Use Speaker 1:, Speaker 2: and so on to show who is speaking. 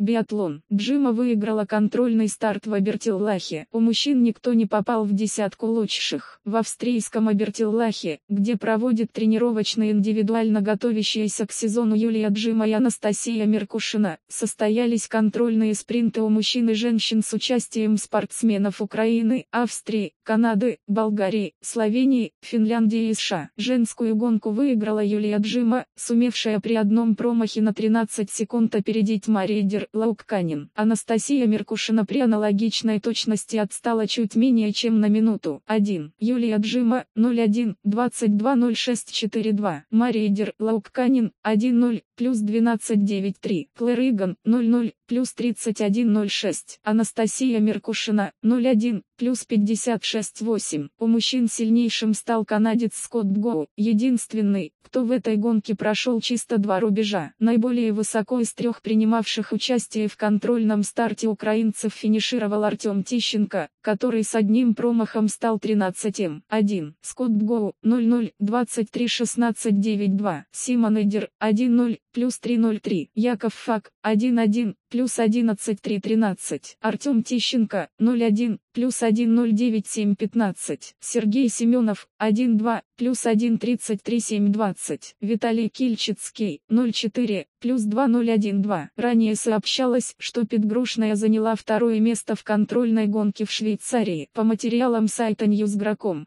Speaker 1: Биатлон. Джима выиграла контрольный старт в Абертиллахе. У мужчин никто не попал в десятку лучших. В австрийском Абертиллахе, где проводит тренировочные индивидуально готовящиеся к сезону Юлия Джима и Анастасия Меркушина, состоялись контрольные спринты у мужчин и женщин с участием спортсменов Украины, Австрии, Канады, Болгарии, Словении, Финляндии и США. Женскую гонку выиграла Юлия Джима, сумевшая при одном промахе на 13 секунд опередить Маридер Лаукканин. Анастасия Меркушина при аналогичной точности отстала чуть менее чем на минуту. 1. Юлия Джима, 01, 22.06.42. Маридер Лаукканин, 1.0, плюс 12.9.3. Клэр Иган, 00, плюс 31.06. Анастасия Меркушина, 01, плюс 56.8. У мужчин сильнейшим стал канадец Скотт Гоу, единственный, кто в этой гонке прошел чисто два рубежа. Наиболее высоко из трех принимавших участие в контрольном старте украинцев финишировал Артем Тищенко, который с одним промахом стал 13-м. 1. Скотт Гоу, 00, 23 16 9 2. Симон Эдер, 1-0, плюс 303. Яков Фак, 1-1, плюс 11 3 13. Артем Тищенко, 01, плюс 1 09 7 15. Сергей Семенов, 1-2, плюс 1 33 7 20. Виталий Кильчицкий, 04, плюс 2012. Ранее сообщалось, что Петгрушная заняла второе место в контрольной гонке в Швейцарии. По материалам сайта Newsgro.com,